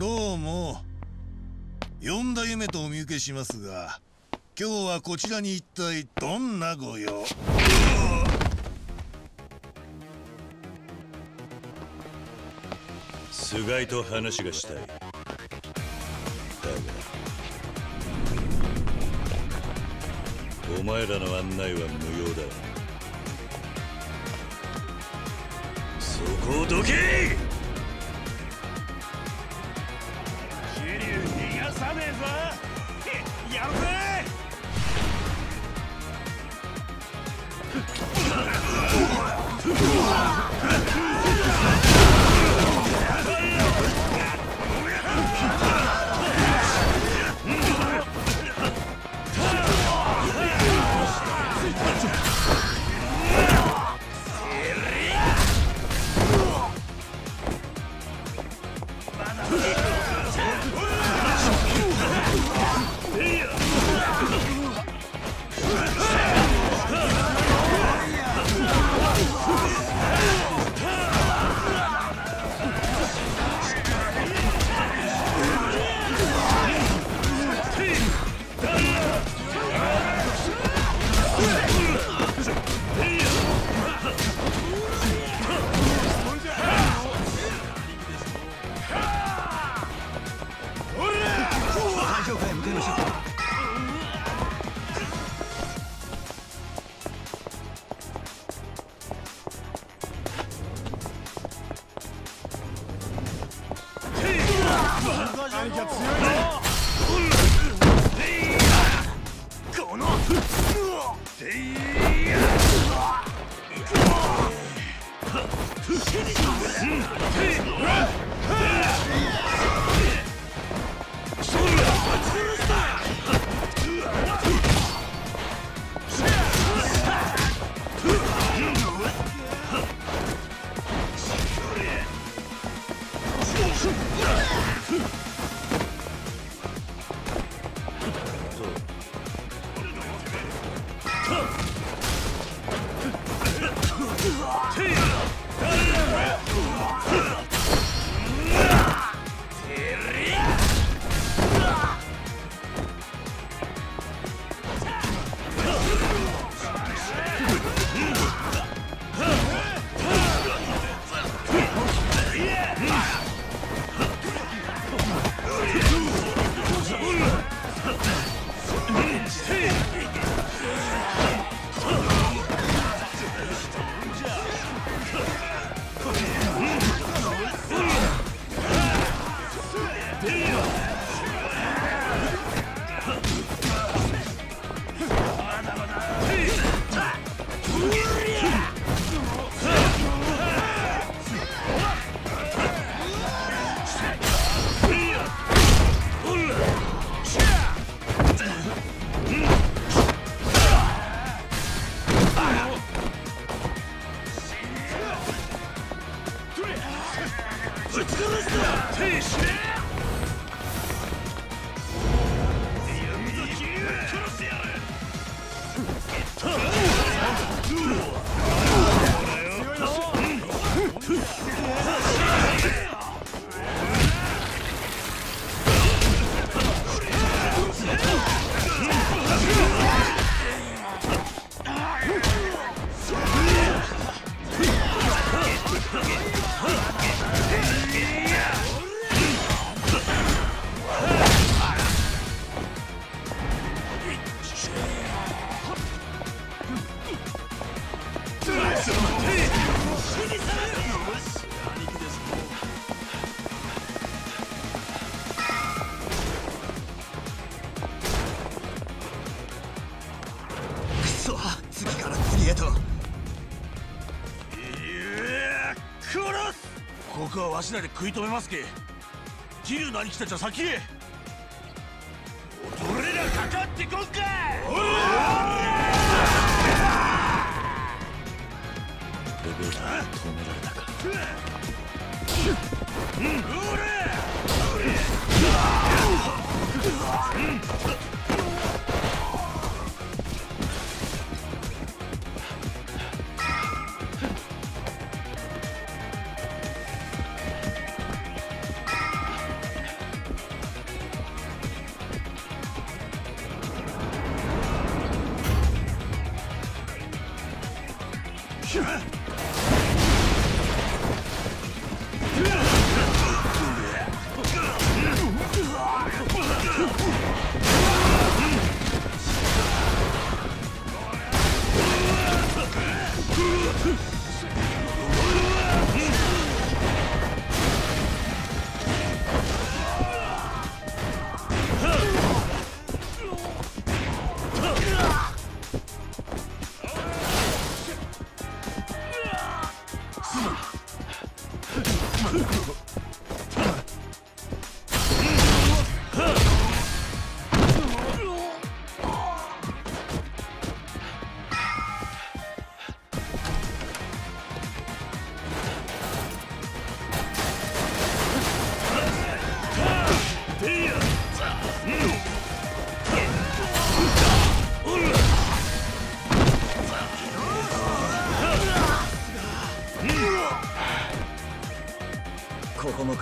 どうも。四代目とお見受けしますが今日はこちらに一体どんなご用？菅井と話がしたい。だがお前らの案内は無用だ。そこをどけ！ねえぞ。やるぜ。ここはわしらで食い止めますけ。桐生の兄貴たちは先へ俺らかかってこんかレベル止められたか。ここも Shut up!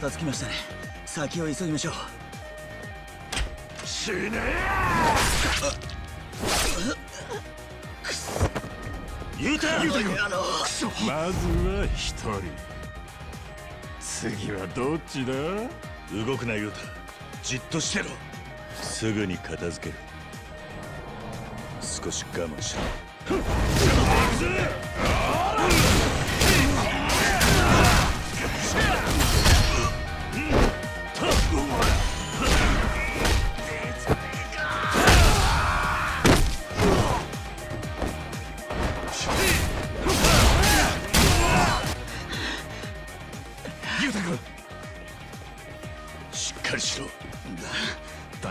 片付きましたね。先を急ぎましょう。死ね！ユータユータ君まずは一人。次はどっちだ？動くなユータじっとしてろ。すぐに片付ける。少し我慢しろ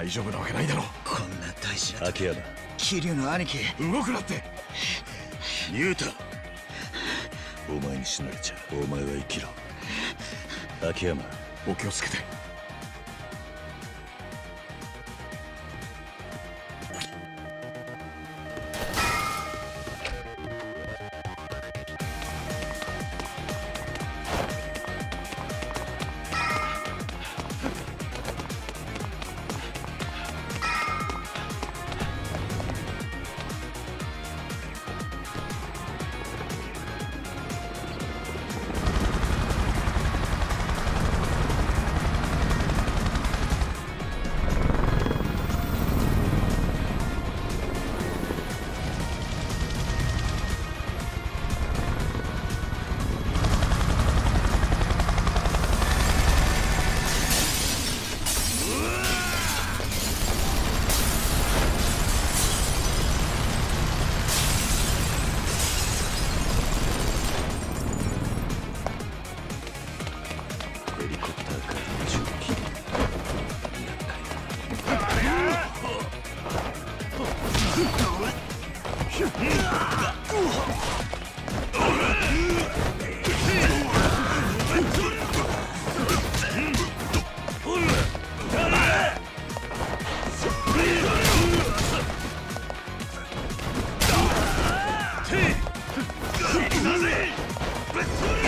大丈夫なわけないだろこんな大事な秋山桐生の兄貴。動くなって。ユータお前に死なれちゃお前は生きろ。秋山お気をつけて Let's do it!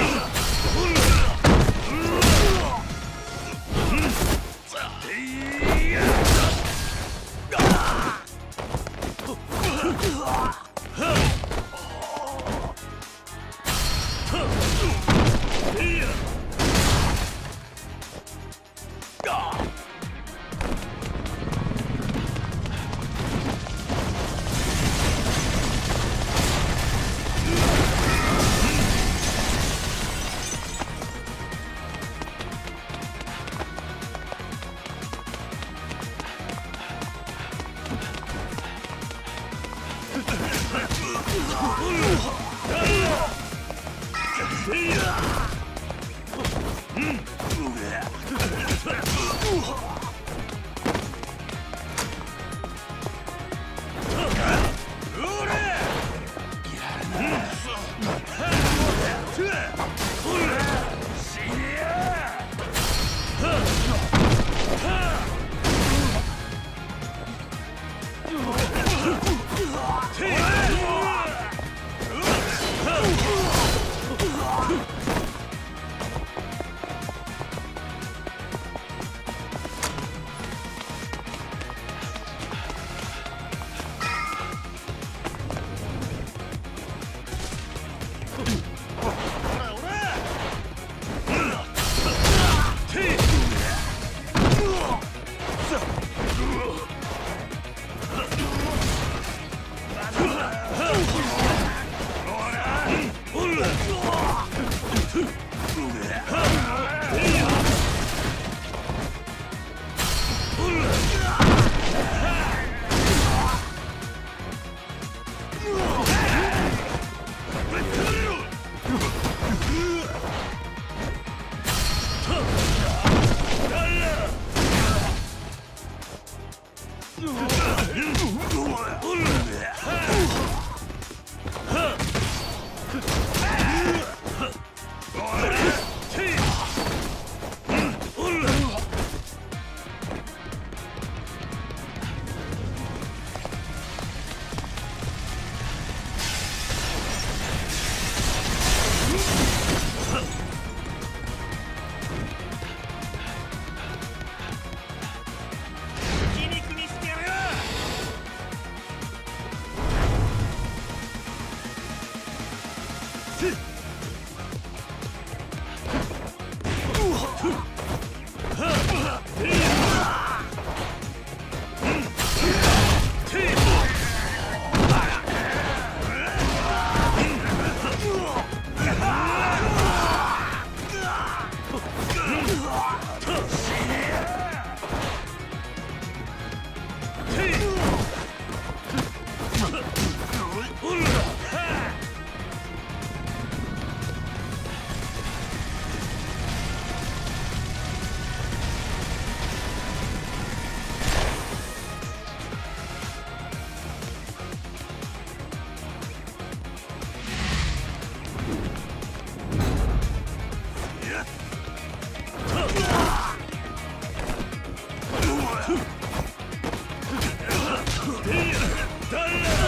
お